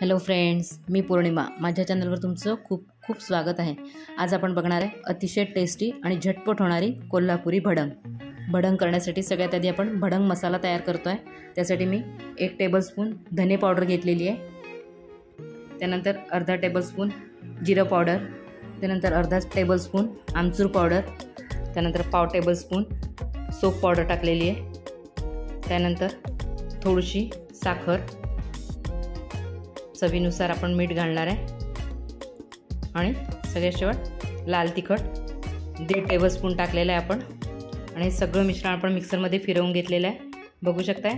Hello friends मी पौर्णिमा. माझ्या चॅनलवर तुमचं खूप खूप स्वागत आहे. आज आपण बघणार आहे अतिशय टेस्टी आणि झटपट होणारी कोल्हापुरी भडंग. भडंग करण्यासाठी सगळ्यात आधी आपण भडंग मसाला तयार करतो आहे त्यासाठी मी एक टेबलस्पून धने पावडर घेतलेली आहे. त्यानंतर अर्धा टेबलस्पून जिरं पावडर त्यानंतर अर्धा टेबलस्पून आमचूर पावडर त्यानंतर पाव टेबलस्पून सोप पावडर टाकलेली आहे. त्यानंतर थोडीशी साखर. चवीनुसार आपण मीठ घालणार आहे. आणि सगळ्यात शेवट लाल तिखट दीड टेबलस्पून टाकलेलं आहे आपण. आणि हे सगळं मिश्रण आपण मिक्सरमध्ये फिरवून घेतलेलं आहे. बघू शकताय?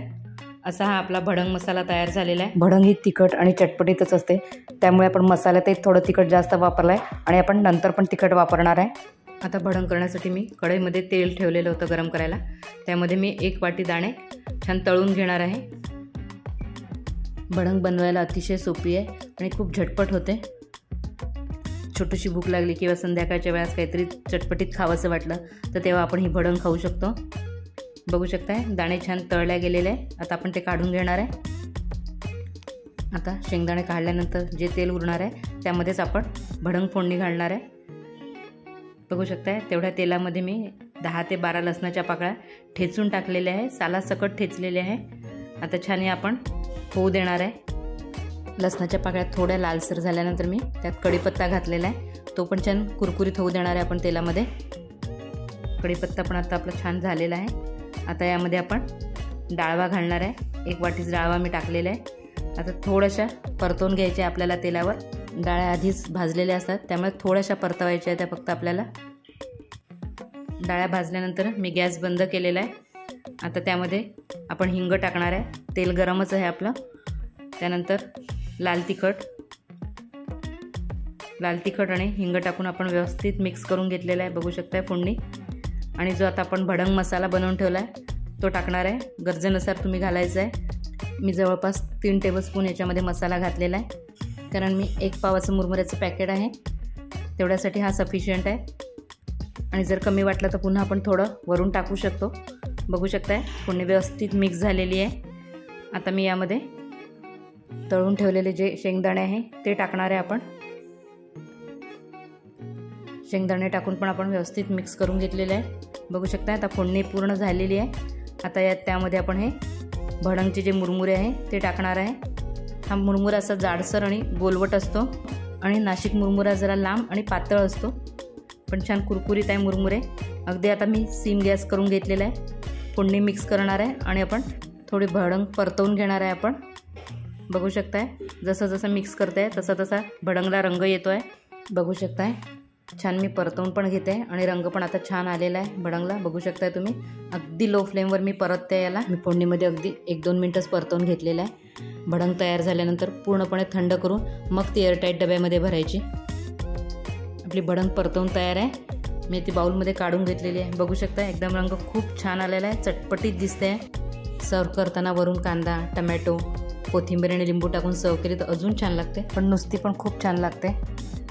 असा हा आपला भडंग मसाला तयार झालेला आहे. भडंग ही तिखट आणि चटपटीतच असते. त्यामुळे आपण मसाल्यातही थोडं तिखट जास्त वापरलं आहे आणि आपण नंतर पण तिखट वापरणार आहे. आता भडंग करण्यासाठी मी कढईमध्ये तेल ठेवलेलं होतं गरम करायला. त्यामध्ये मी एक वाटी दाणे छान तळून घेणार आहे. भडंग बनवायला अतिशय सोपी आहे आणि खूप झटपट होते. छोटीशी भूक लागली किंवा संध्याकाळच्या वेळेस काहीतरी चटपटीत खावंसं वाटलं तर तेव्हा आपण ही भडंग खाऊ शकतो. बघू शकताय दाणे छान तळल्या गेलेले आहे. आता आपण ते काढून घेणार आहे. आता शेंगदाणे काढल्यानंतर जे तेल उरणार आहे त्यामध्येच आपण भडंग फोडणी घालणार आहे. बघू शकताय तेवढ्या तेलामध्ये मी दहा ते बारा लसणाच्या पाकळ्या ठेचून टाकलेल्या आहे. साला सकट ठेचलेले आहे. आता छान हे आपण होऊ देणार आहे. लसणाच्या पाकळ्या थोड्या लालसर झाल्यानंतर मी त्यात कढीपत्ता घातलेला आहे. तो पण छान कुरकुरीत होऊ देणार आहे आपण तेलामध्ये. कढीपत्ता पण आता आपला छान झालेला आहे. आता यामध्ये आपण डाळवा घालणार आहे. एक वाटीच डाळवा मी टाकलेला आहे. आता थोड्याशा परतवून घ्यायच्या आपल्याला तेलावर. डाळ्या आधीच भाजलेल्या असतात. त्यामुळे थोड्याशा परतवायच्या त्या फक्त आपल्याला. डाळ्या भाजल्यानंतर मी गॅस बंद केलेला आहे. आता त्यामध्ये आपण हिंग टाकणार आहे. तेल गरमच आहे आपलं. त्यानंतर लाल तिखट. लाल तिखट आणि हिंग टाकून आपण व्यवस्थित मिक्स करून घेतलेला आहे. बघू शकताय फोडणी. आणि जो आता आपण भडंग मसाला बनवून ठेवला आहे तो टाकणार आहे. गरजेनुसार तुम्ही घालायचा आहे मी जवळपास तीन टेबलस्पून याच्यामध्ये मसाला घातलेला आहे. कारण मी एक पावाचं मुरमुऱ्याचं पॅकेट आहे. तेवढ्यासाठी हा सफिशियंट आहे. आणि जर कमी वाटलं तर पुन्हा आपण थोडं वरून टाकू शकतो. बघू शकताय. फोडणी व्यवस्थित मिक्स झालेली आहे. आता मी यामध्ये तळून ठेवलेले जे शेंगदाणे आहे ते टाकणार आहे आपण. शेंगदाणे टाकून पण आपण व्यवस्थित मिक्स करून घेतलेले आहे. बघू शकता आता फोडणी पूर्ण झालेली आहे. आता यात त्यामध्ये आपण हे भडंगचे जे मुरमुरे आहे ते टाकणार आहे. हा मुरमुरा असा जाडसर आणि गोलवट असतो. आणि नाशिक मुरमुरा जरा लांब आणि पातळ असतो. पण छान कुरकुरीत आहे मुरमुरे. अगदी आता मी सीम गॅस करून घेतलेला आहे. फोडणी मिक्स करणार आहे आणि आपण थोडी भडंग परतवून घेणार आहे आपण. बघू शकताय जसं जसं मिक्स करते तसा तसा भडंगला रंग येतो आहे बघू शकताय छान मी परतवून पण घेते आणि रंग पण आता छान आलेला आहे भडंगला. बघू शकताय तुम्ही अगदी लो फ्लेमवर मी परतते याला. मी फोडणीमध्ये अगदी एक दोन मिनटंच परतवून घेतलेलं आहे. भडंग तयार झाल्यानंतर पूर्णपणे थंड करून मग ती एअरटाईट डब्यामध्ये भरायची. आपली भडंग परतवून तयार आहे. मी ती बाऊलमध्ये काढून घेतलेली आहे. बघू शकता एकदम रंग खूप छान आलेला आहे. चटपटीत दिसते आहे सर्व करताना वरून कांदा टमॅटो कोथिंबीर आणि लिंबू टाकून सर्व केली तर अजून छान लागते. पण नुसती पण खूप छान लागते.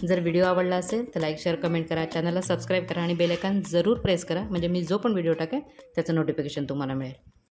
जर व्हिडिओ आवडला असेल तर लाईक शेअर कमेंट करा. चॅनलला सबस्क्राईब करा आणि बेलायकन जरूर प्रेस करा. म्हणजे मी जो पण व्हिडिओ टाकेन त्याचं नोटिफिकेशन तुम्हाला मिळेल.